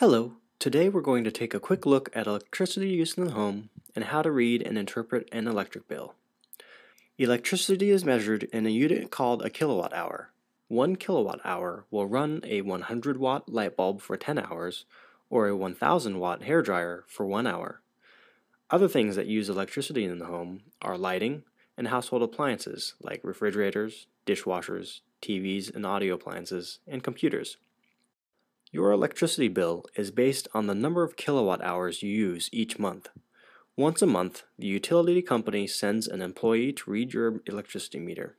Hello, today we're going to take a quick look at electricity use in the home and how to read and interpret an electric bill. Electricity is measured in a unit called a kilowatt hour. One kilowatt hour will run a 100 watt light bulb for 10 hours or a 1000 watt hair dryer for 1 hour. Other things that use electricity in the home are lighting and household appliances like refrigerators, dishwashers, TVs and audio appliances, and computers. Your electricity bill is based on the number of kilowatt hours you use each month. Once a month, the utility company sends an employee to read your electricity meter.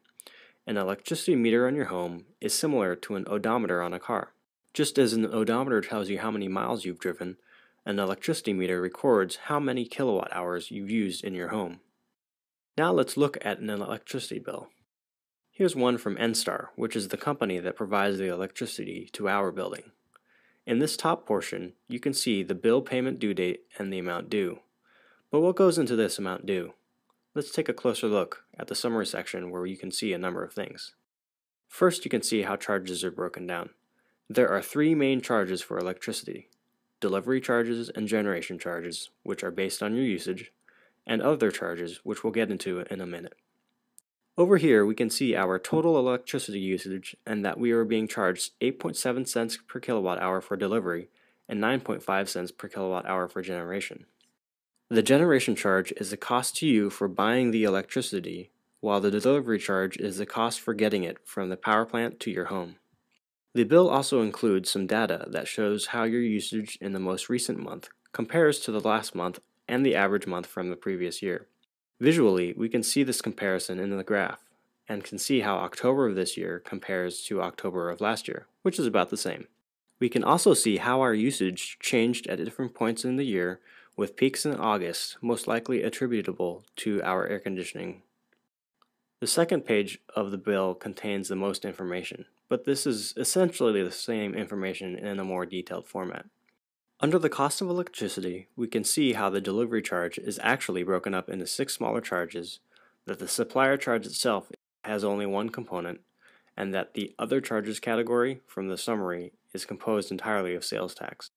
An electricity meter on your home is similar to an odometer on a car. Just as an odometer tells you how many miles you've driven, an electricity meter records how many kilowatt hours you've used in your home. Now let's look at an electricity bill. Here's one from NSTAR, which is the company that provides the electricity to our building. In this top portion, you can see the bill payment due date and the amount due. But what goes into this amount due? Let's take a closer look at the summary section where you can see a number of things. First, you can see how charges are broken down. There are three main charges for electricity delivery charges and generation charges, which are based on your usage, and other charges, which we'll get into in a minute. Over here, we can see our total electricity usage and that we are being charged 8.7 cents per kilowatt hour for delivery and 9.5 cents per kilowatt hour for generation. The generation charge is the cost to you for buying the electricity, while the delivery charge is the cost for getting it from the power plant to your home. The bill also includes some data that shows how your usage in the most recent month compares to the last month and the average month from the previous year. Visually, we can see this comparison in the graph and can see how October of this year compares to October of last year, which is about the same. We can also see how our usage changed at different points in the year, with peaks in August most likely attributable to our air conditioning. The second page of the bill contains the most information, but this is essentially the same information in a more detailed format. Under the cost of electricity, we can see how the delivery charge is actually broken up into six smaller charges, that the supplier charge itself has only one component, and that the other charges category from the summary is composed entirely of sales tax.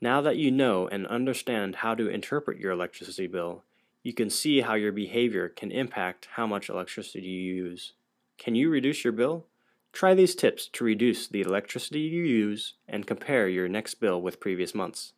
Now that you know and understand how to interpret your electricity bill, you can see how your behavior can impact how much electricity you use. Can you reduce your bill? Try these tips to reduce the electricity you use and compare your next bill with previous months.